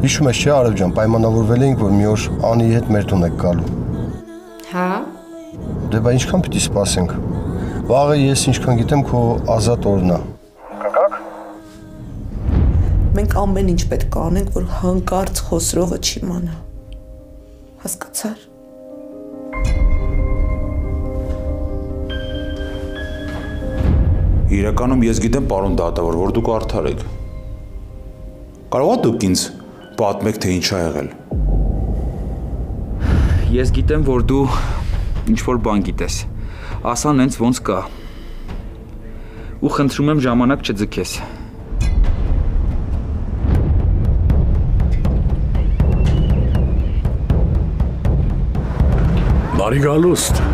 Հիշում ես չէ Արև ջան, պայմանավորվել էինք, որ մի օր Անի հետ մեր տուն եք գալու։ Հա։ Դե բա ինչքան պիտի սպասենք։ Վաղը ես ինչքան գիտեմ քո ազատ օրնա։ Մենք ամեն ինչ պետք է անենք, որ հանկարծ խոսրողը չիմանա։ Հասկացար։ Իրականում ես գիտեմ, պարոն դատավոր, որ դուք արդար եք։ Կարողա դուք ինձ պատմեք, թե ինչ ա եղել։ Ես գիտեմ, որ դու ինչ որ բան գիտես։ Ասա նենց ոնց կա։ Ու խնդրում եմ ժամանակ չձգես։ Բարի գալուստ։